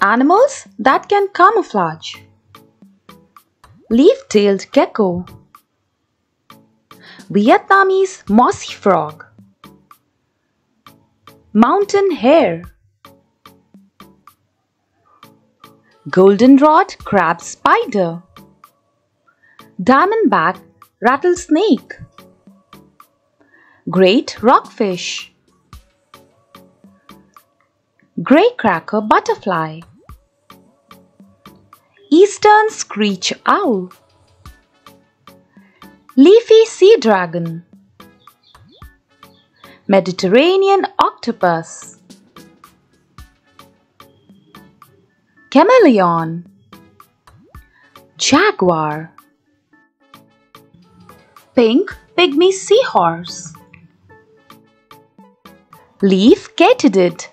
Animals that can camouflage. Leaf-tailed gecko. Vietnamese mossy frog. Mountain hare. Goldenrod crab spider. Diamondback rattlesnake. Great rockfish. Grey cracker butterfly. Eastern screech owl. Leafy sea dragon. Mediterranean octopus. Chameleon. Jaguar. Pink pygmy seahorse. Leaf katydid.